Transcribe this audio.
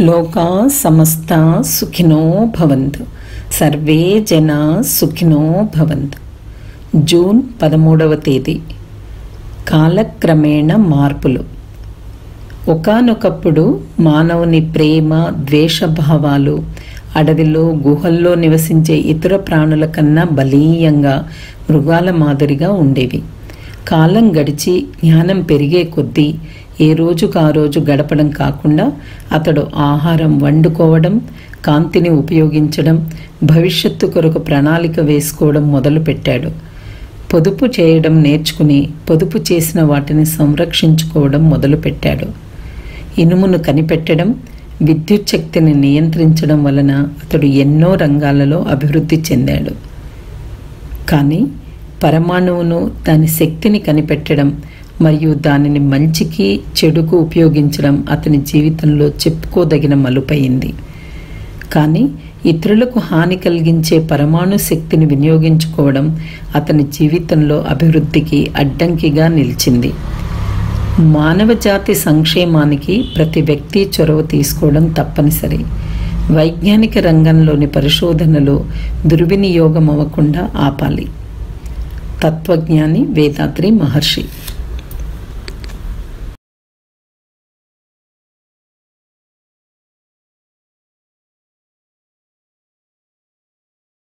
లోకా సమస్త సుఖినో భవంతు. సర్వే జనా సుఖినో భవంతు. జూన్ పదమూడవ తేదీ. కాలక్రమేణ మార్పులు. ఒకానొకప్పుడు మానవుని ప్రేమ ద్వేషభావాలు అడవిలో గుహల్లో నివసించే ఇతర ప్రాణుల కన్నా బలీయంగా మృగాల మాదిరిగా ఉండేవి. కాలం గడిచి జ్ఞానం పెరిగే కొద్దీ ఏ రోజుకు ఆ రోజు గడపడం కాకుండా అతడు ఆహారం వండుకోవడం కాంతిని ఉపయోగించడం భవిష్యత్తు కొరకు ప్రణాళిక వేసుకోవడం మొదలుపెట్టాడు. పొదుపు చేయడం నేర్చుకుని పొదుపు చేసిన వాటిని సంరక్షించుకోవడం మొదలుపెట్టాడు. ఇనుమును కనిపెట్టడం విద్యుత్ శక్తిని నియంత్రించడం వలన అతడు ఎన్నో రంగాలలో అభివృద్ధి చెందాడు. కానీ పరమాణువును దాని శక్తిని కనిపెట్టడం మరియు దానిని మంచికి చెడుకు ఉపయోగించడం అతని జీవితంలో చెప్పుకోదగిన మలుపైంది. కానీ ఇతరులకు హాని కలిగించే పరమాణు శక్తిని వినియోగించుకోవడం అతని జీవితంలో అభివృద్ధికి అడ్డంకిగా నిలిచింది. మానవ జాతి సంక్షేమానికి ప్రతి వ్యక్తి చొరవ తీసుకోవడం తప్పనిసరి. వైజ్ఞానిక రంగంలోని పరిశోధనలు దుర్వినియోగం అవ్వకుండా ఆపాలి. తత్వజ్ఞాని వేదాద్రి మహర్షి